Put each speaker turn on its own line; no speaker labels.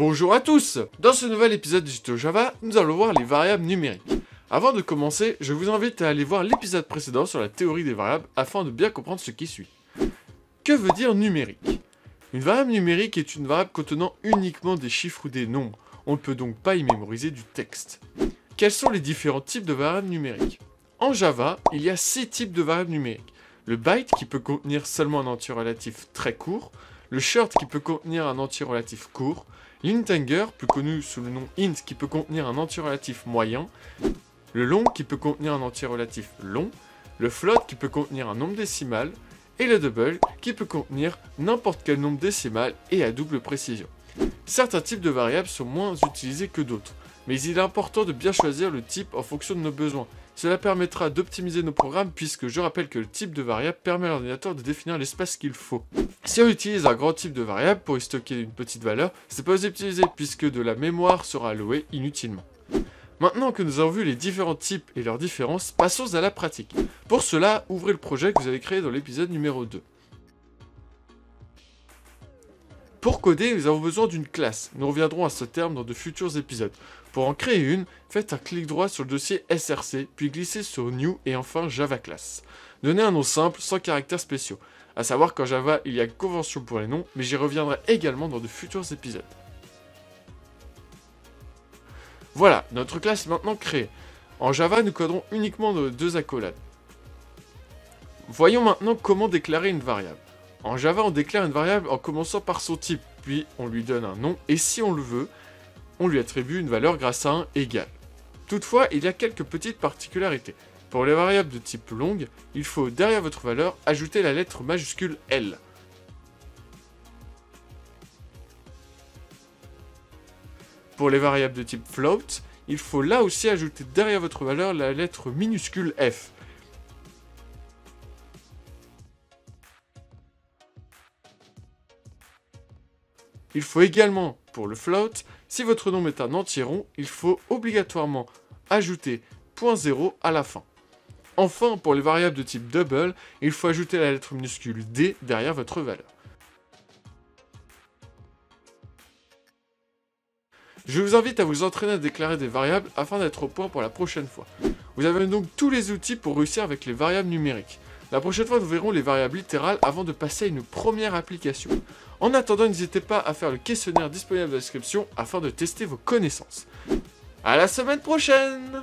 Bonjour à tous Dans ce nouvel épisode du tuto Java, nous allons voir les variables numériques. Avant de commencer, je vous invite à aller voir l'épisode précédent sur la théorie des variables afin de bien comprendre ce qui suit. Que veut dire numérique? Une variable numérique est une variable contenant uniquement des chiffres ou des nombres. On ne peut donc pas y mémoriser du texte. Quels sont les différents types de variables numériques? En Java, il y a 6 types de variables numériques. Le byte qui peut contenir seulement un entier relatif très court, le short qui peut contenir un entier relatif court, l'integer, plus connu sous le nom int, qui peut contenir un entier relatif moyen, le long qui peut contenir un entier relatif long, le float qui peut contenir un nombre décimal, et le double qui peut contenir n'importe quel nombre décimal et à double précision. Certains types de variables sont moins utilisés que d'autres, mais il est important de bien choisir le type en fonction de nos besoins. Cela permettra d'optimiser nos programmes puisque je rappelle que le type de variable permet à l'ordinateur de définir l'espace qu'il faut. Si on utilise un grand type de variable pour y stocker une petite valeur, c'est pas utiliser puisque de la mémoire sera allouée inutilement. Maintenant que nous avons vu les différents types et leurs différences, passons à la pratique. Pour cela, ouvrez le projet que vous avez créé dans l'épisode numéro 2. Pour coder, nous avons besoin d'une classe. Nous reviendrons à ce terme dans de futurs épisodes. Pour en créer une, faites un clic droit sur le dossier SRC, puis glissez sur New et enfin Java Class. Donnez un nom simple, sans caractères spéciaux. A savoir qu'en Java, il y a convention pour les noms, mais j'y reviendrai également dans de futurs épisodes. Voilà, notre classe est maintenant créée. En Java, nous coderons uniquement nos deux accolades. Voyons maintenant comment déclarer une variable. En Java, on déclare une variable en commençant par son type, puis on lui donne un nom, et si on le veut, on lui attribue une valeur grâce à un égal. Toutefois, il y a quelques petites particularités. Pour les variables de type longue, il faut derrière votre valeur ajouter la lettre majuscule L. Pour les variables de type float, il faut là aussi ajouter derrière votre valeur la lettre minuscule F. Il faut également, pour le float, si votre nombre est un entier rond, il faut obligatoirement ajouter .0 à la fin. Enfin, pour les variables de type double, il faut ajouter la lettre minuscule D derrière votre valeur. Je vous invite à vous entraîner à déclarer des variables afin d'être au point pour la prochaine fois. Vous avez donc tous les outils pour réussir avec les variables numériques. La prochaine fois, nous verrons les variables littérales avant de passer à une première application. En attendant, n'hésitez pas à faire le questionnaire disponible dans la description afin de tester vos connaissances. A la semaine prochaine